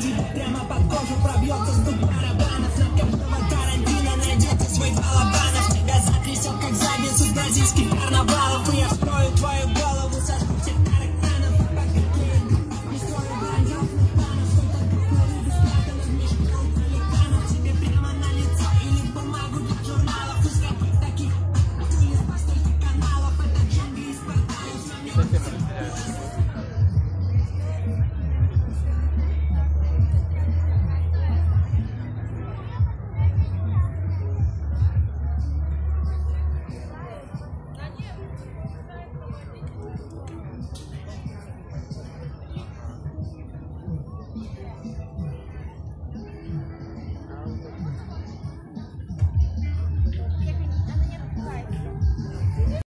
Прямо под кожу пробьется стук барабанов. На каждого Тарантино найдется свой балабанов. Тебя затрясет, как задницу с бразильских карнавалов. И я вскрою твою голову со всех тараканов. Не строю бандитных планов Что-то крупно выйдет спрятано в мешках великанов Тебе прямо на лицо или бумагу для журналов. Из таких, а ты не каналов. Это джунгли из порталов.